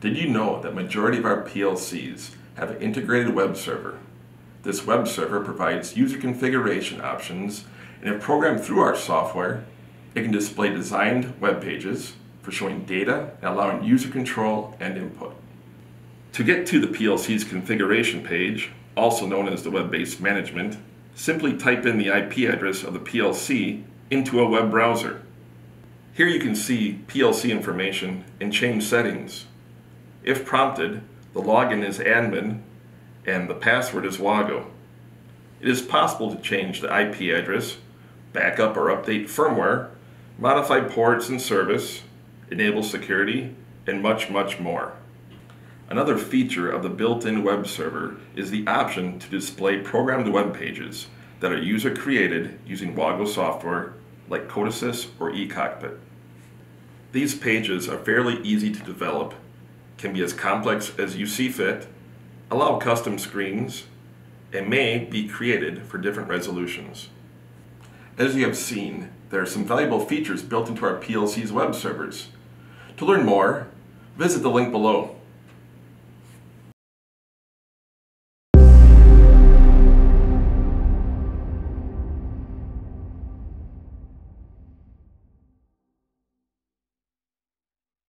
Did you know that majority of our PLCs have an integrated web server? This web server provides user configuration options and if programmed through our software, it can display designed web pages for showing data and allowing user control and input. To get to the PLC's configuration page, also known as the web-based management, simply type in the IP address of the PLC into a web browser. Here you can see PLC information and change settings. If prompted, the login is admin and the password is Wago. It is possible to change the IP address, backup or update firmware, modify ports and service, enable security, and much, much more. Another feature of the built-in web server is the option to display programmed web pages that are user created using Wago software like Codesys or eCockpit. These pages are fairly easy to develop, can be as complex as you see fit, allow custom screens, and may be created for different resolutions. As you have seen, there are some valuable features built into our PLC's web servers. To learn more, visit the link below.